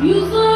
You.